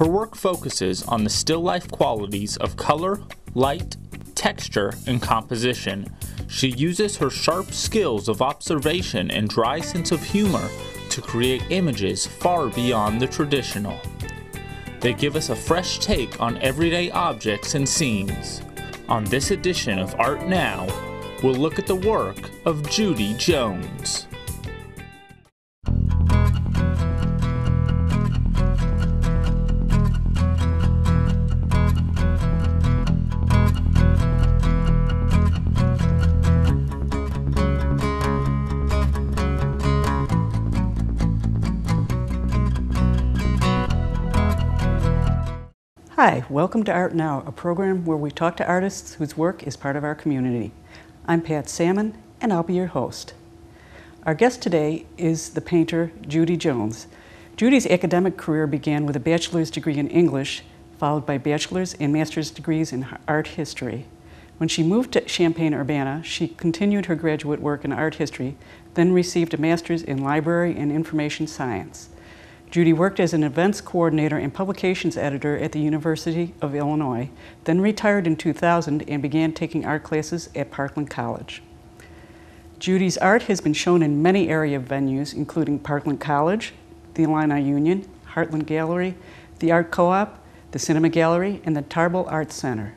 Her work focuses on the still life qualities of color, light, texture, and composition. She uses her sharp skills of observation and dry sense of humor to create images far beyond the traditional. They give us a fresh take on everyday objects and scenes. On this edition of Art Now, we'll look at the work of Judy Jones. Hi, welcome to Art Now, a program where we talk to artists whose work is part of our community. I'm Pat Sammann, and I'll be your host. Our guest today is the painter Judy Jones. Judy's academic career began with a bachelor's degree in English, followed by bachelor's and master's degrees in art history. When she moved to Champaign Urbana, she continued her graduate work in art history, then received a master's in library and information science. Judy worked as an events coordinator and publications editor at the University of Illinois, then retired in 2000 and began taking art classes at Parkland College. Judy's art has been shown in many area venues, including Parkland College, the Illini Union, Heartland Gallery, the Art Co-op, the Cinema Gallery, and the Tarble Arts Center.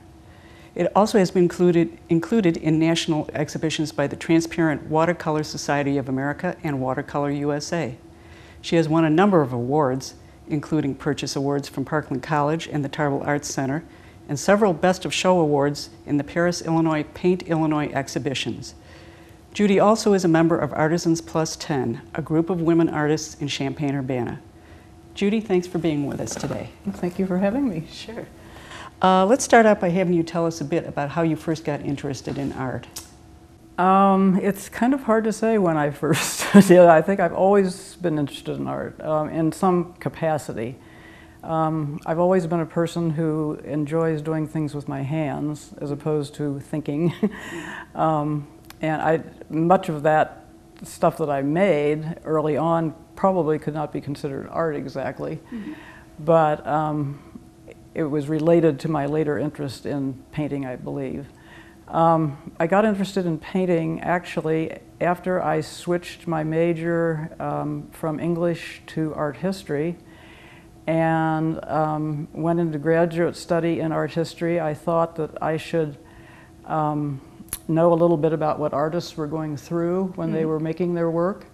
It also has been included, included in national exhibitions by the Transparent Watercolor Society of America and Watercolor USA. She has won a number of awards, including Purchase Awards from Parkland College and the Tarble Arts Center, and several Best of Show Awards in the Paris, Illinois Paint Illinois exhibitions. Judy also is a member of Artisans Plus 10, a group of women artists in Champaign Urbana. Judy, thanks for being with us today. Thank you for having me. Sure. Uh, let's start out by having you tell us a bit about how you first got interested in art. Um, it's kind of hard to say when I first did. I think I've always been interested in art um, in some capacity. Um, I've always been a person who enjoys doing things with my hands as opposed to thinking. Um, and I, much of that stuff that I made early on probably could not be considered art exactly. Mm -hmm. But um, it was related to my later interest in painting, I believe. Um, I got interested in painting actually after I switched my major um, from English to art history and um, went into graduate study in art history. I thought that I should um, know a little bit about what artists were going through when mm. they were making their work.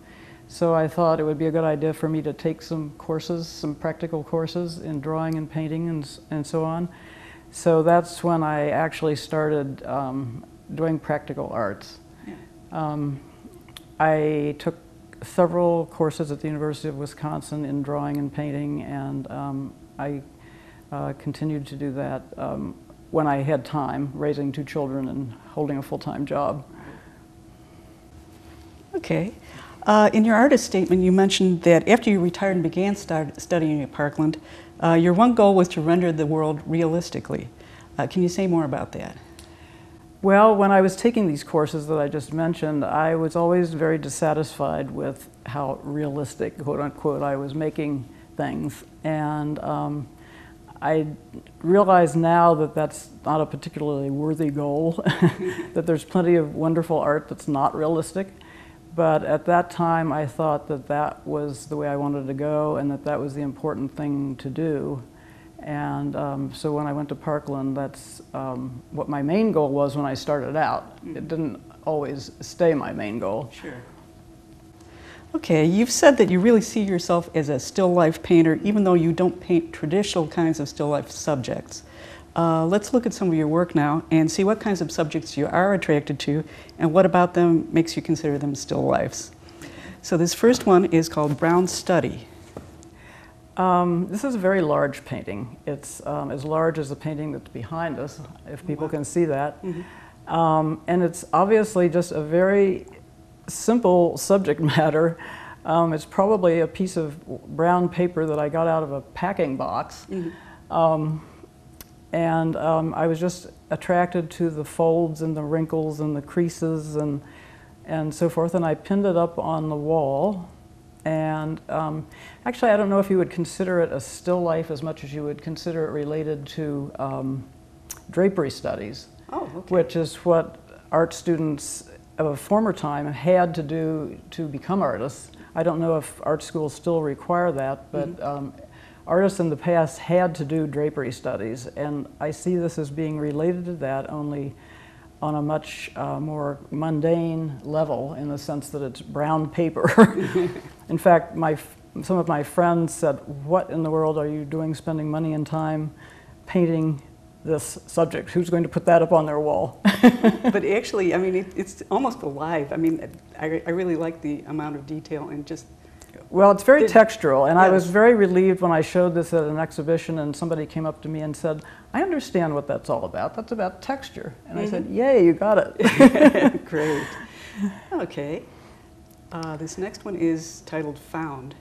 So I thought it would be a good idea for me to take some courses, some practical courses in drawing and painting and, and so on. So that's when I actually started um, doing practical arts. Um, I took several courses at the University of Wisconsin in drawing and painting, and um, I uh, continued to do that um, when I had time, raising two children and holding a full-time job. Okay. Uh, in your artist statement, you mentioned that after you retired and began start, studying at Parkland, uh, your one goal was to render the world realistically. Uh, can you say more about that? Well, when I was taking these courses that I just mentioned, I was always very dissatisfied with how realistic, quote unquote, I was making things. And um, I realize now that that's not a particularly worthy goal, that there's plenty of wonderful art that's not realistic. But at that time, I thought that that was the way I wanted to go and that that was the important thing to do. And um, so when I went to Parkland, that's um, what my main goal was when I started out. It mm-hmm. didn't always stay my main goal. Sure. Okay, you've said that you really see yourself as a still life painter, even though you don't paint traditional kinds of still life subjects. Uh, let's look at some of your work now and see what kinds of subjects you are attracted to and what about them makes you consider them still lifes. So this first one is called Brown Study. Um, this is a very large painting. It's um, as large as the painting that's behind us, if people wow. can see that. Mm -hmm. um, and it's obviously just a very simple subject matter. Um, it's probably a piece of brown paper that I got out of a packing box. Mm -hmm. And um, I was just attracted to the folds and the wrinkles and the creases and, and so forth. And I pinned it up on the wall. And um, actually, I don't know if you would consider it a still life as much as you would consider it related to um, drapery studies, Oh, okay. which is what art students of a former time had to do to become artists. I don't know if art schools still require that, but um, artists in the past had to do drapery studies, and I see this as being related to that only on a much uh, more mundane level in the sense that it's brown paper. in fact, my, some of my friends said, What in the world are you doing spending money and time painting this subject? Who's going to put that up on their wall? But actually, I mean, it, it's almost alive. I mean, I, I really like the amount of detail and just, Well, it's very Did- textural, and I was very relieved when I showed this at an exhibition and somebody came up to me and said, I understand what that's all about. That's about texture. And I said, Yay, you got it. great. Okay. Uh, this next one is titled Found.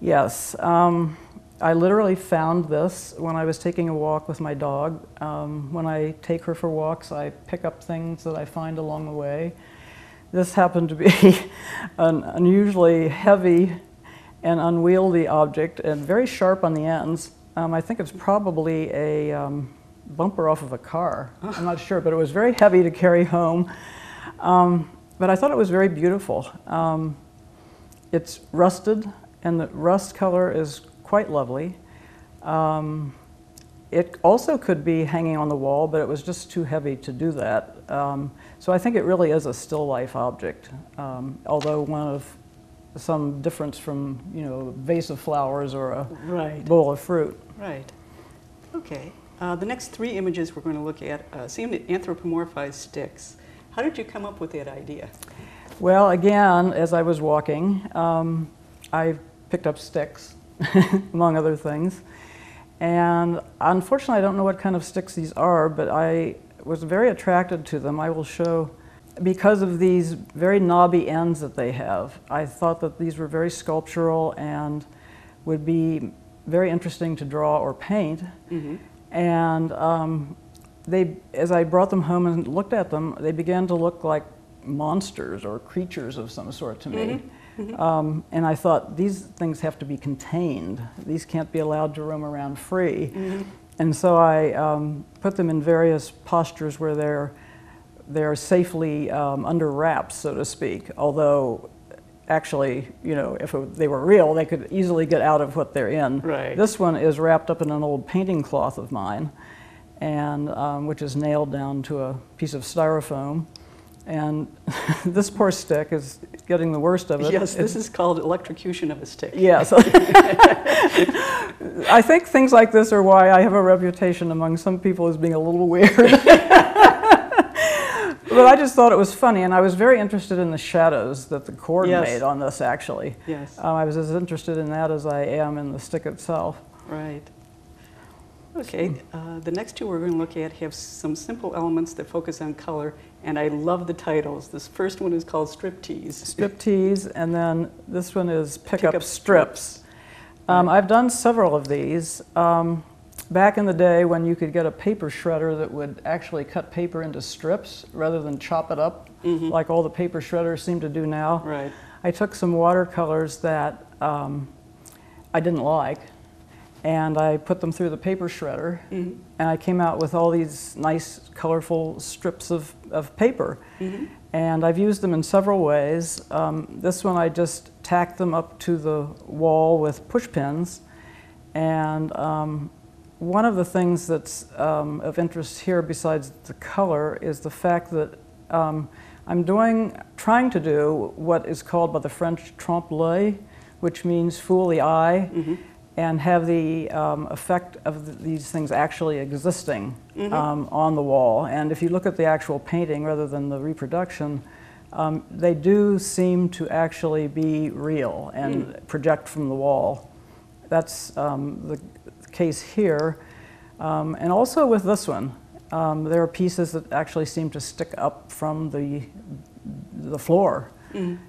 yes. Um, I literally found this when I was taking a walk with my dog. Um, when I take her for walks, I pick up things that I find along the way. This happened to be an unusually heavy and unwieldy object and very sharp on the ends. Um, I think it's probably a um, bumper off of a car. I'm not sure, but it was very heavy to carry home. Um, but I thought it was very beautiful. Um, it's rusted, and the rust color is quite lovely. Um, it also could be hanging on the wall, but it was just too heavy to do that. Um, so I think it really is a still life object, um, although one of some difference from, you know, a vase of flowers or a Right. bowl of fruit. Right. Okay. Uh, the next three images we're going to look at uh, seem to anthropomorphize sticks. How did you come up with that idea? Well, again, as I was walking, um, I picked up sticks, among other things. And unfortunately, I don't know what kind of sticks these are, but I was very attracted to them. I will show, because of these very knobby ends that they have, I thought that these were very sculptural and would be very interesting to draw or paint. Mm-hmm. And um, they, as I brought them home and looked at them, they began to look like monsters or creatures of some sort to me. Um, and I thought these things have to be contained. These can't be allowed to roam around free. And so I um, put them in various postures where they're they're safely um, under wraps, so to speak. Although, actually, you know, if it, they were real, they could easily get out of what they're in. Right. This one is wrapped up in an old painting cloth of mine, and um, which is nailed down to a piece of styrofoam. And this poor stick is getting the worst of it. Yes, It's- this is called electrocution of a stick. Yes. I think things like this are why I have a reputation among some people as being a little weird. but I just thought it was funny, and I was very interested in the shadows that the cord Yes. made on this, actually. Yes. Um, I was as interested in that as I am in the stick itself. Right. Okay, uh, the next two we're going to look at have some simple elements that focus on color, and I love the titles. This first one is called Striptease. Strip tees, and then this one is pick, up, up strips. Um, I've done several of these. Um, back in the day when you could get a paper shredder that would actually cut paper into strips rather than chop it up like all the paper shredders seem to do now. Right. I took some watercolors that um, I didn't like and I put them through the paper shredder Mhm. and I came out with all these nice colorful strips of, of paper. Mhm. And I've used them in several ways. Um, this one I just tacked them up to the wall with push pins. And um, one of the things that's um, of interest here, besides the color, is the fact that um, I'm doing, trying to do what is called by the French trompe l'oeil, which means fool the eye, and have the um, effect of th- these things actually existing um, on the wall. And if you look at the actual painting rather than the reproduction, um, they do seem to actually be real and project from the wall. That's um, the case here. Um, and also with this one, um, there are pieces that actually seem to stick up from the, the floor.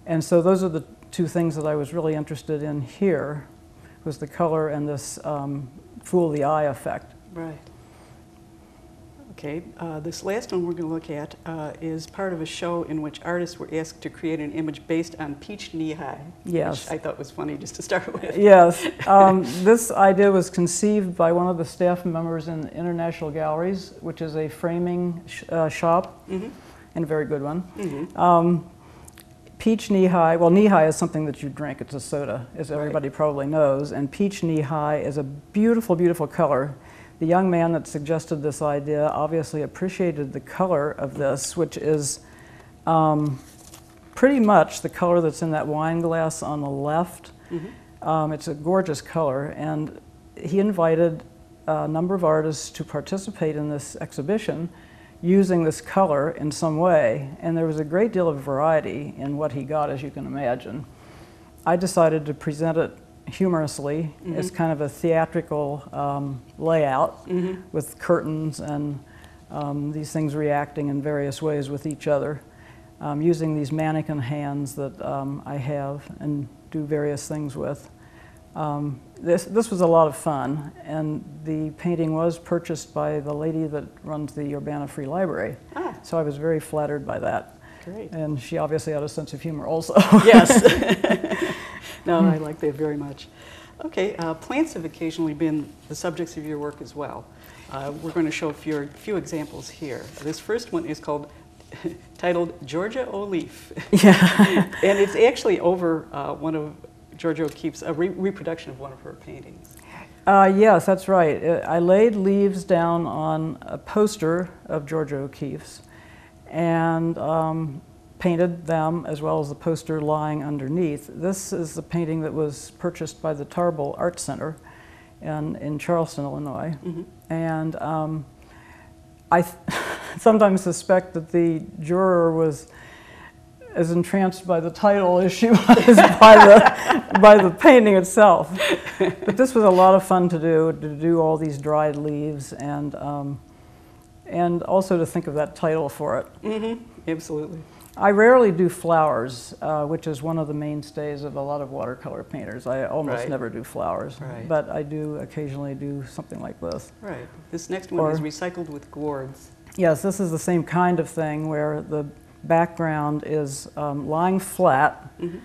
And so those are the two things that I was really interested in here, was the color and this um, fool the eye effect. Right. Okay, uh, this last one we're going to look at uh, is part of a show in which artists were asked to create an image based on peach Nehi. Yes. Which I thought was funny just to start with. Yes, um, this idea was conceived by one of the staff members in International Galleries, which is a framing sh- uh, shop, Mhm. and a very good one. Mhm. Um, peach Nehi, well, Nehi is something that you drink, it's a soda, as Right. everybody probably knows, and peach Nehi is a beautiful, beautiful color. The young man that suggested this idea obviously appreciated the color of this, which is um, pretty much the color that's in that wine glass on the left. Mhm. Um, it's a gorgeous color, and he invited a number of artists to participate in this exhibition using this color in some way, and there was a great deal of variety in what he got, as you can imagine. I decided to present it humorously as Mhm. kind of a theatrical um, layout Mhm. with curtains and um, these things reacting in various ways with each other, um, using these mannequin hands that um, I have and do various things with. Um, this, this was a lot of fun, and the painting was purchased by the lady that runs the Urbana Free Library. Ah, So I was very flattered by that. great. And she obviously had a sense of humor also. yes. no, I like that very much. Okay, uh, plants have occasionally been the subjects of your work as well. Uh, we're going to show a few, few examples here. This first one is called, titled Georgia O'Leaf. yeah. and it's actually over uh, one of Georgia O'Keeffe's, a re- reproduction of one of her paintings. Uh, yes, that's right. Uh, I laid leaves down on a poster of Georgia O'Keeffe's and um, painted them as well as the poster lying underneath. This is the painting that was purchased by the Tarble Art Center in, in Charleston, Illinois. Mhm. And um, I th- sometimes suspect that the juror was as entranced by the title as she was by the, by the painting itself. But this was a lot of fun to do, to do all these dried leaves and, um, and also to think of that title for it. Mm-hmm. Absolutely. I rarely do flowers, uh, which is one of the mainstays of a lot of watercolor painters. I almost Right. never do flowers, Right. but I do occasionally do something like this. Right. This next one is recycled with gourds. Yes, this is the same kind of thing where the background is um, lying flat. Mhm.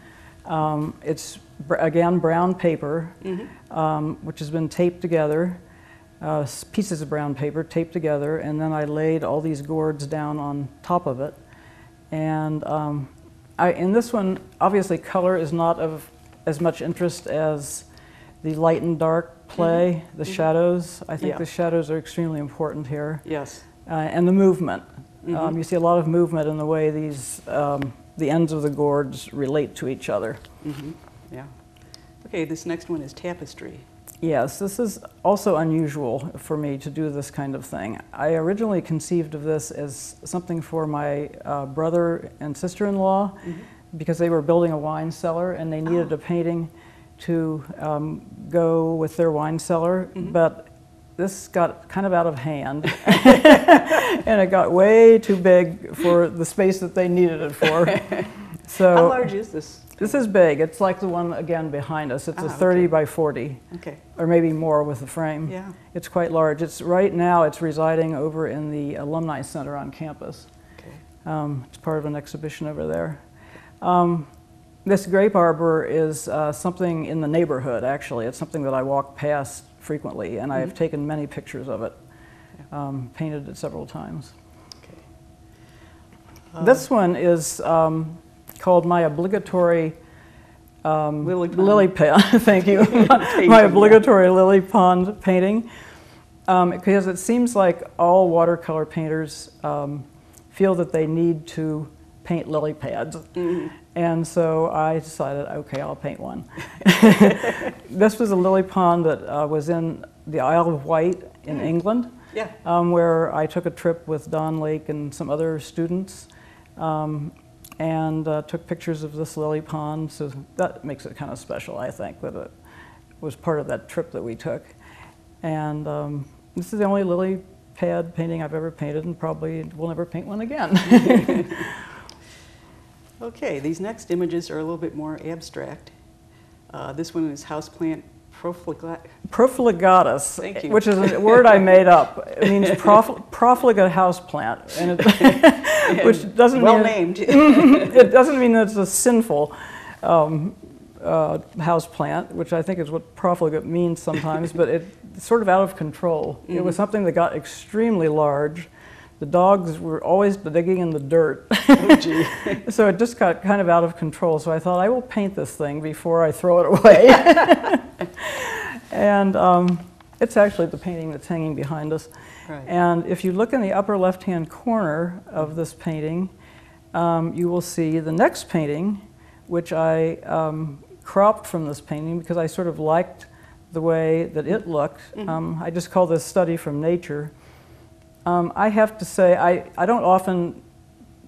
Um, it's, br- again, brown paper, Mhm. um, which has been taped together, uh, pieces of brown paper taped together, and then I laid all these gourds down on top of it. And um, I, in this one, obviously, color is not of as much interest as the light and dark play, the Mhm. shadows. I think Yeah. the shadows are extremely important here Yes. uh, and the movement. Um, Mhm. you see a lot of movement in the way these um, the ends of the gourds relate to each other. hmm Yeah. Okay, this next one is tapestry. Yes, this is also unusual for me to do this kind of thing. I originally conceived of this as something for my uh, brother and sister-in-law because they were building a wine cellar and they needed Oh. a painting to um, go with their wine cellar, Mhm. but this got kind of out of hand and it got way too big for the space that they needed it for. So How large is this? This is big. It's like the one again behind us. It's Ah, a okay. 30 by 40 Okay. or maybe more with the frame. Yeah. It's quite large. It's right now. It's residing over in the alumni center on campus. Okay. Um, it's part of an exhibition over there. Um, this grape arbor is uh, something in the neighborhood. Actually, it's something that I walk past frequently, and I have Mhm. taken many pictures of it. Um, painted it several times. Okay. this one is um, called my obligatory. Um, Lily pond. lily pond. Thank you. My obligatory lily pond painting, um, because it seems like all watercolor painters um, feel that they need to paint lily pads, Mhm. and so I decided, okay, I'll paint one. this was a lily pond that uh, was in the Isle of Wight in Mm. England Yeah. um, where I took a trip with Don Lake and some other students um, and uh, took pictures of this lily pond. So that makes it kind of special, I think, that it was part of that trip that we took. And um, this is the only lily pad painting I've ever painted and probably will never paint one again. Okay, these next images are a little bit more abstract. Uh, this one is houseplant Profligate. Profligatus, Thank you. which is a word I made up. It means prof, profligate houseplant, and it, which doesn't well mean named. it doesn't mean that it's a sinful um, uh, houseplant, which I think is what profligate means sometimes, but it's sort of out of control. It was something that got extremely large. The dogs were always digging in the dirt. oh. So it just got kind of out of control. So I thought I will paint this thing before I throw it away. and um, it's actually the painting that's hanging behind us. Right. And if you look in the upper left-hand corner of this painting, um, you will see the next painting, which I um, cropped from this painting because I sort of liked the way that it looked. Um, I just call this study from nature. Um, I have to say, I, I don't often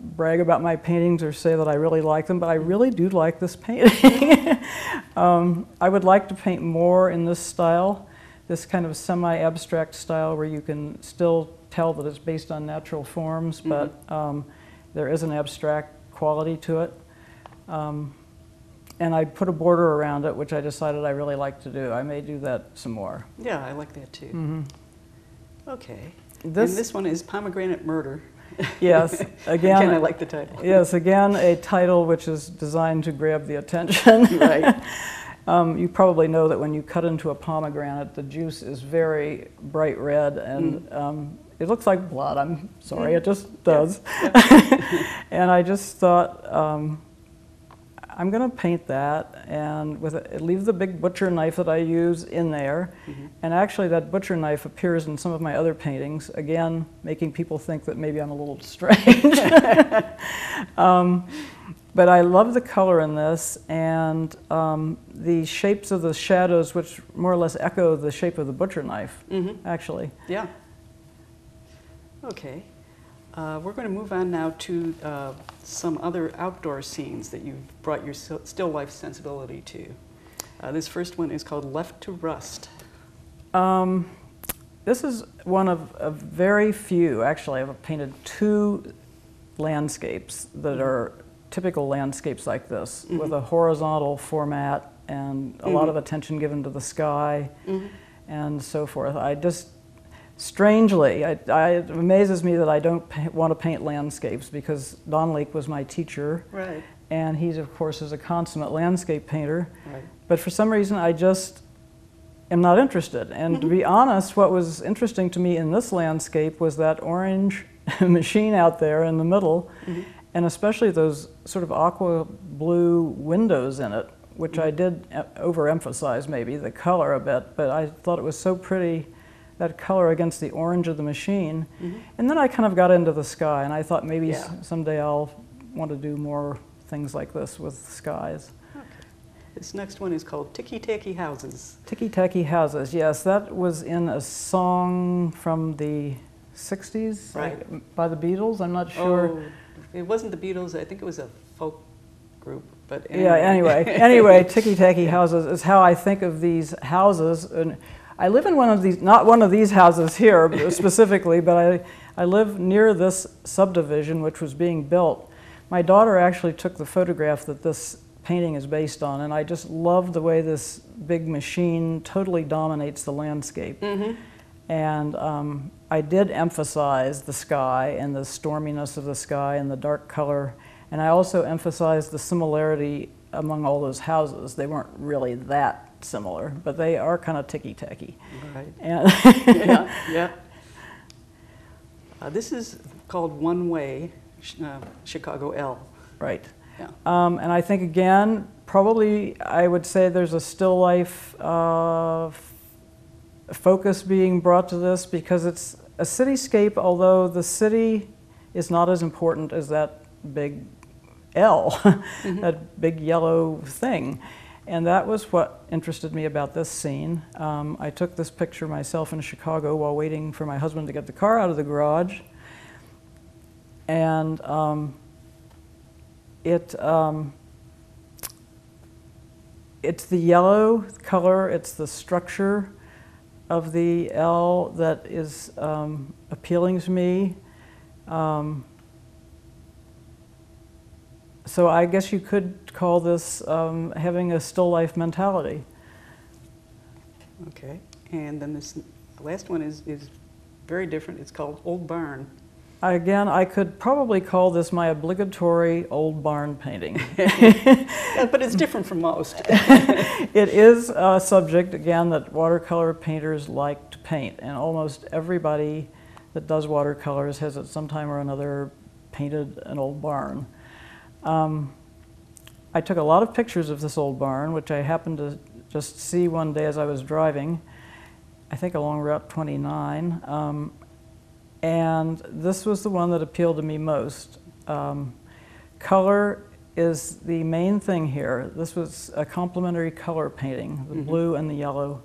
brag about my paintings or say that I really like them, but I really do like this painting. um, I would like to paint more in this style, this kind of semi-abstract style where you can still tell that it's based on natural forms, but um, there is an abstract quality to it. Um, and I put a border around it, which I decided I really like to do. I may do that some more. Yeah, I like that too. Mm-hmm. Okay. This- and this one is Pomegranate Murder. Yes, again, Again, I like the title. Yes, again, a title which is designed to grab the attention. Right. um, you probably know that when you cut into a pomegranate, the juice is very bright red and Mm. um, it looks like blood. I'm sorry, it just does. and I just thought, um, I'm going to paint that and with a, leave the big butcher knife that I use in there. Mm-hmm. And actually, that butcher knife appears in some of my other paintings, again, making people think that maybe I'm a little strange. but I love the color in this and um, the shapes of the shadows, which more or less echo the shape of the butcher knife, hmm actually. Yeah. Okay. Uh, we're going to move on now to uh, some other outdoor scenes that you've brought your still life sensibility to. Uh, this first one is called Left to Rust. Um, this is one of, of very few, actually, I've painted two landscapes that are typical landscapes like this, mm-hmm. with a horizontal format and a lot mm-hmm. of attention given to the sky mm-hmm. and so forth. I just, strangely, I, I, it amazes me that I don't pa- want to paint landscapes because Don Lake was my teacher, Right. and he's, of course, is a consummate landscape painter. Right. But for some reason, I just am not interested. And to be honest, what was interesting to me in this landscape was that orange machine out there in the middle, and especially those sort of aqua blue windows in it, which mm-hmm. I did overemphasize maybe the color a bit, but I thought it was so pretty. That color against the orange of the machine. Mm-hmm. And then I kind of got into the sky, and I thought maybe s- Yeah. someday I'll want to do more things like this with skies. This next one is called Ticky Tacky Houses. Ticky Tacky Houses, yes, that was in a song from the 60s Right. by the Beatles. I'm not sure. Oh, it wasn't the Beatles. I think it was a folk group. But Yeah, anyway, anyway, Ticky Tacky Houses is how I think of these houses. And I live in one of these, not one of these houses here specifically, but I, I live near this subdivision which was being built. My daughter actually took the photograph that this painting is based on, and I just love the way this big machine totally dominates the landscape. And um, I did emphasize the sky and the storminess of the sky and the dark color. And I also emphasized the similarity among all those houses. They weren't really that similar, but they are kind of ticky tacky. Right. And yeah, yeah. Uh, this is called One Way, uh, Chicago L. right. Yeah. Um, and I think again, probably I would say there's a still life uh, focus being brought to this because it's a cityscape, although the city is not as important as that big L, that big yellow thing. And that was what interested me about this scene. Um, I took this picture myself in Chicago while waiting for my husband to get the car out of the garage. And um, it, um, it's the yellow color, it's the structure of the L that is um, appealing to me. Um, so I guess you could call this um, having a still life mentality. Okay. And then this last one is, is very different. It's called Old Barn. Again, I could probably call this my obligatory old barn painting. Yeah, but it's different from most. it is a subject, again, that watercolor painters like to paint, and almost everybody that does watercolors has at some time or another painted an old barn. Um, I took a lot of pictures of this old barn, which I happened to just see one day as I was driving, I think along Route 29. Um, and this was the one that appealed to me most. Um, color is the main thing here. This was a complementary color painting, the Mhm. blue and the yellow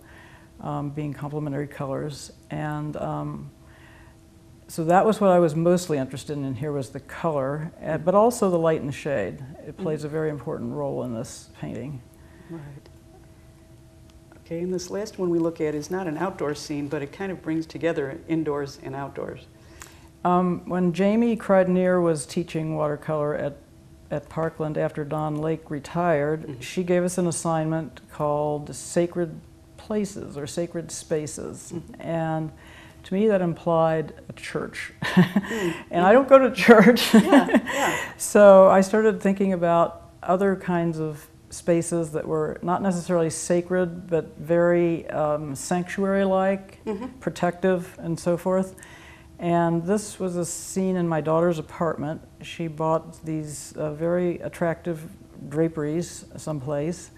um, being complementary colors. And um, so that was what I was mostly interested in here was the color, uh, but also the light and shade. It plays a very important role in this painting. Right. Okay, and this last one we look at is not an outdoor scene, but it kind of brings together indoors and outdoors. Um, when Jamie Cridenier was teaching watercolor at, at Parkland after Don Lake retired, Mhm. she gave us an assignment called Sacred Places or Sacred Spaces. Mhm. And to me, that implied a church. and I don't go to church. Yeah, yeah. So I started thinking about other kinds of spaces that were not necessarily sacred, but very um, sanctuary-like, Mhm. protective, and so forth. And this was a scene in my daughter's apartment. She bought these uh, very attractive draperies someplace.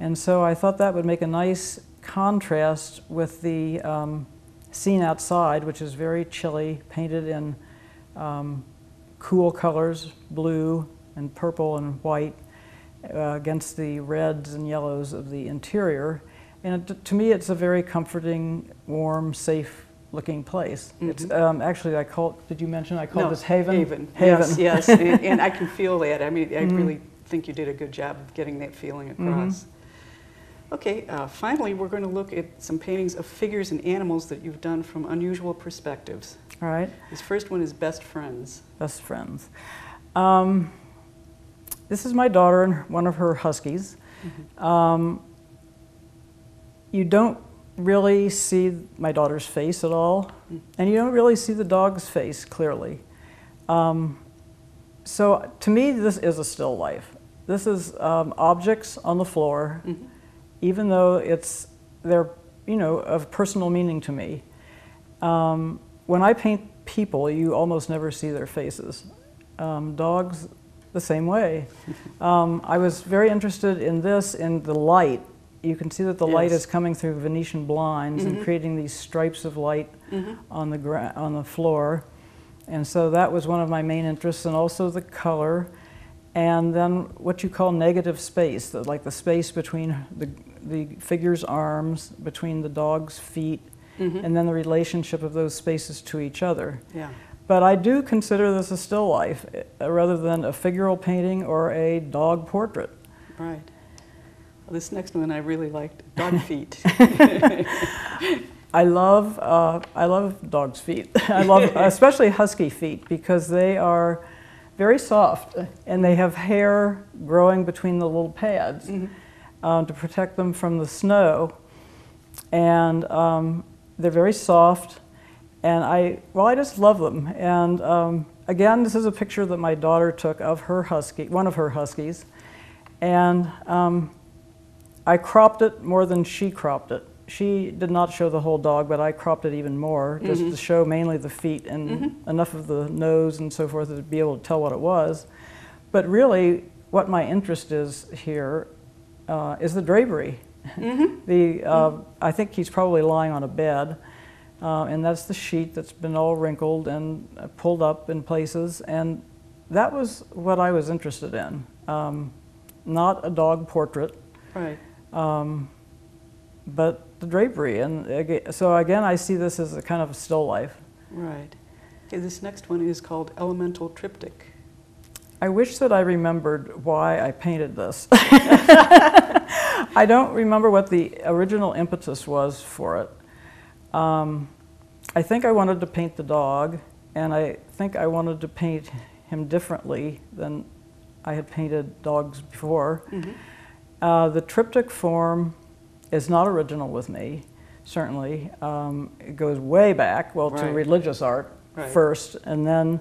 And so I thought that would make a nice contrast with the um, scene outside, which is very chilly, painted in um, cool colors, blue and purple and white, uh, against the reds and yellows of the interior. And it, to me, it's a very comforting, warm, safe looking place. It's Mhm. um, actually, I call did you mention I called No, this Haven? Haven. Haven. Yes, yes. and, and I can feel that. I mean, I Mhm. really think you did a good job of getting that feeling Mm-hmm. across. Okay, uh, finally, we're going to look at some paintings of figures and animals that you've done from unusual perspectives. All right. This first one is Best Friends. best friends. Um, this is my daughter and one of her huskies. Um, you don't really see my daughter's face at all, Mm. and you don't really see the dog's face clearly. Um, so to me, this is a still life. This is um, objects on the floor, Mhm. even though it's they're you know of personal meaning to me. Um, when I paint people, you almost never see their faces. Um, dogs, the same way. Um, I was very interested in this in the light. You can see that the light is coming through Venetian blinds Mhm. and creating these stripes of light Mhm. on the on the floor, and so that was one of my main interests, and also the color, and then what you call negative space, the, like the space between the the figure's arms, between the dog's feet, Mhm. and then the relationship of those spaces to each other. Yeah. But I do consider this a still life uh, rather than a figural painting or a dog portrait. Right. Well, this next one I really liked, Dog Feet. I love uh, I love dogs' feet. I love especially husky feet because they are very soft and they have hair growing between the little pads Mhm. um, to protect them from the snow, and um, they're very soft. And I well I just love them. And um, again, this is a picture that my daughter took of her husky, one of her huskies, and um, I cropped it more than she cropped it. She did not show the whole dog, but I cropped it even more, just Mhm. to show mainly the feet and Mhm. enough of the nose and so forth to be able to tell what it was. But really, what my interest is here uh, is the drapery. Mhm. The uh, I think he's probably lying on a bed, uh, and that's the sheet that's been all wrinkled and uh, pulled up in places, and that was what I was interested in. Um, not a dog portrait, Right. um, but the drapery. And aga so again, I see this as a kind of a still life. Right. Okay, this next one is called Elemental Triptych. I wish that I remembered why I painted this. I don't remember what the original impetus was for it. Um, I think I wanted to paint the dog, and I think I wanted to paint him differently than I had painted dogs before. Mhm. Uh, the triptych form is not original with me, certainly. Um, it goes way back, well, to religious art Right. first, and then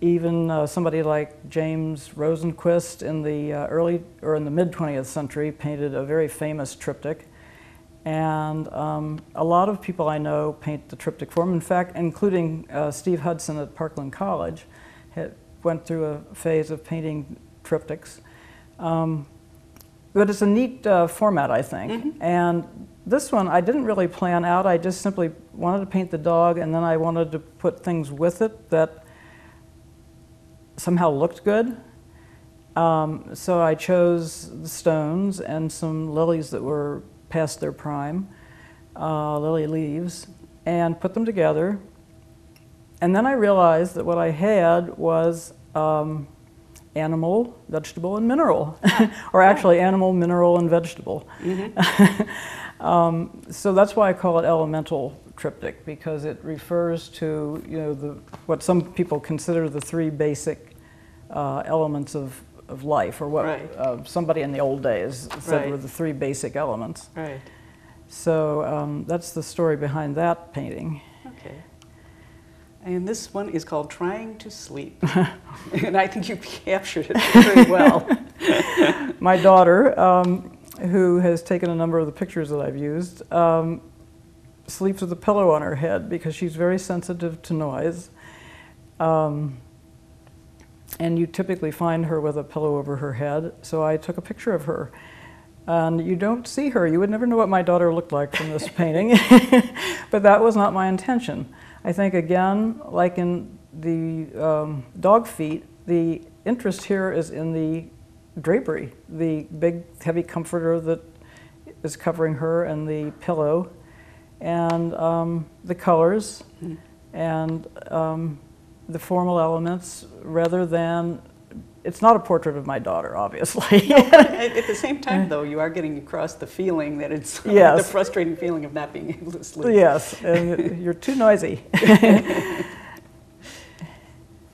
even uh, somebody like James Rosenquist in the uh, early or in the mid 20th century painted a very famous triptych. And um, a lot of people I know paint the triptych form. In fact, including uh, Steve Hudson at Parkland College, had, went through a phase of painting triptychs. Um, but it's a neat uh, format, I think. And this one I didn't really plan out. I just simply wanted to paint the dog, and then I wanted to put things with it that somehow looked good. Um, so I chose the stones and some lilies that were past their prime, uh, lily leaves, and put them together. And then I realized that what I had was um, animal, vegetable, and mineral, or actually animal, mineral, and vegetable. um, so that's why I call it elemental triptych because it refers to you know the what some people consider the three basic uh, elements of, of life, or what Right. uh, somebody in the old days said Right. were the three basic elements. Right. So um, that's the story behind that painting. Okay. And this one is called Trying to Sleep. and I think you captured it very well. My daughter, um, who has taken a number of the pictures that I've used, um, sleeps with a pillow on her head because she's very sensitive to noise. Um, and you typically find her with a pillow over her head. So I took a picture of her. And you don't see her. You would never know what my daughter looked like from this painting. but that was not my intention. I think, again, like in the um, dog feet, the interest here is in the drapery, the big, heavy comforter that is covering her, and the pillow, and um, the colors, and um, the formal elements, rather than. It's not a portrait of my daughter, obviously. at, at the same time, though, you are getting across the feeling that it's the frustrating feeling of not being able to sleep. yes, and you're too noisy.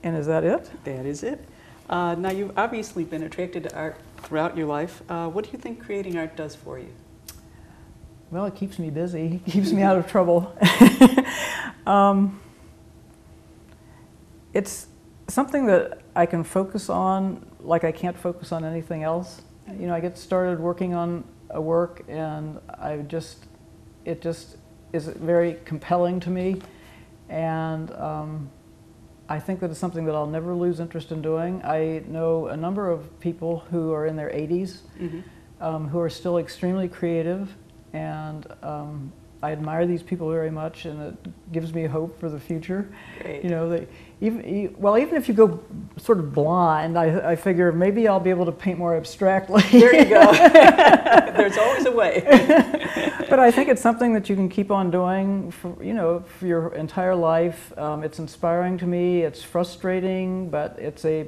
and is that it? That is it. Uh, now, you've obviously been attracted to art throughout your life. Uh, what do you think creating art does for you? Well, it keeps me busy, it keeps me out of trouble. um, it's something that I can focus on like I can't focus on anything else. You know, I get started working on a work and I just, it just is very compelling to me. And um, I think that it's something that I'll never lose interest in doing. I know a number of people who are in their 80s um, who are still extremely creative, and um, I admire these people very much, and it gives me hope for the future. Great. You know, they, even well, even if you go sort of blind, I, I figure maybe I'll be able to paint more abstractly. There you go. There's always a way. but I think it's something that you can keep on doing for you know for your entire life. Um, it's inspiring to me. It's frustrating, but it's a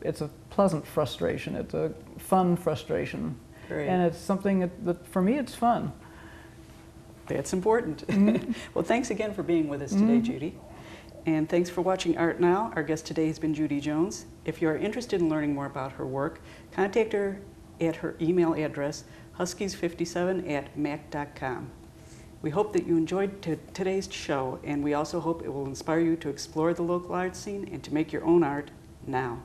it's a pleasant frustration. It's a fun frustration, Great. and it's something that, that for me it's fun. That's important. Mm-hmm. well, thanks again for being with us today, Judy. And thanks for watching Art Now. Our guest today has been Judy Jones. If you are interested in learning more about her work, contact her at her email address, huskies57 at mac.com. We hope that you enjoyed today's show, and we also hope it will inspire you to explore the local art scene and to make your own art now.